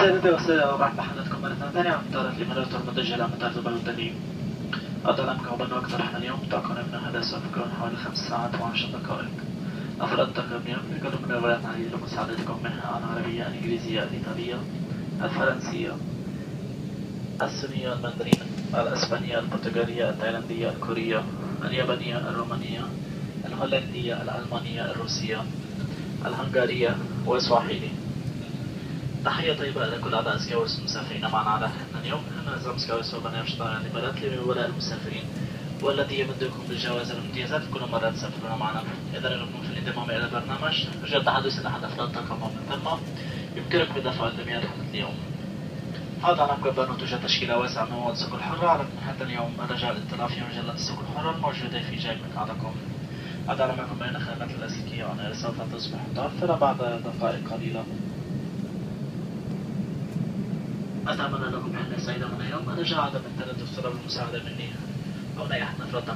سيدتي وسادتي أرحب بحضراتكم مرة ثانية على مطار الإمارات المتجه إلى مطار دبي الدولي أطلع بأنه أكثر إحنا اليوم. تقريبا هذا سوف يكون حوالي خمس ساعات وعشر دقائق. أفراد تقريبا يمكنكم من الروايات علي لمساعدتكم منها العربية الإنجليزية الإيطالية الفرنسية الصينية المندرين الأسبانية البرتغالية التايلاندية الكورية اليابانية الرومانية الهولندية الألمانية الروسية الهنغارية والسواحيلي تحية طيبة لكل أعضاء سكاورس المسافرين. معنا على رحلتنا اليوم نظام سكاورس هو برنامج طالع لبلد لولاء المسافرين والذي يمدكم بالجوائز والامتيازات كل مرة تسافرون معنا. إذا رغبتم في الانضمام إلى البرنامج رجاء التحدث إلى أحد أفراد طاقم من ثم يمكنكم دفع الجميع رحلة اليوم. هذا نعم بأنه توجد تشكيلة واسعة من مواد السوق الحرة على حتى اليوم رجاء الاطلاع في مجلة السوق الحرة الموجودة في جانب مقعدكم أدعم معكم بين خدمات الأساسية وأنا سوف تصبح متوفرة بعد دقائق قليلة. أتمنى لكم رحلة سعيدة من اليوم. أنا جاء عدم التردد في طلب المساعدة مني. أو من من أفراد